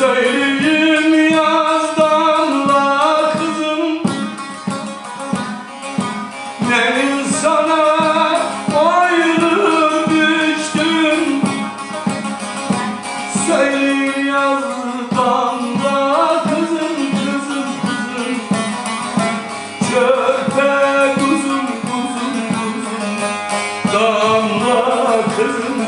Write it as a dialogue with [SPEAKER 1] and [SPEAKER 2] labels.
[SPEAKER 1] Söyleyeyim yazdanla kızım Neyin sana ayrı düştüm. Söyleyeyim yazdanla kızım kızım kızım. Çöpe kuzum kuzum kuzum. Damla kızım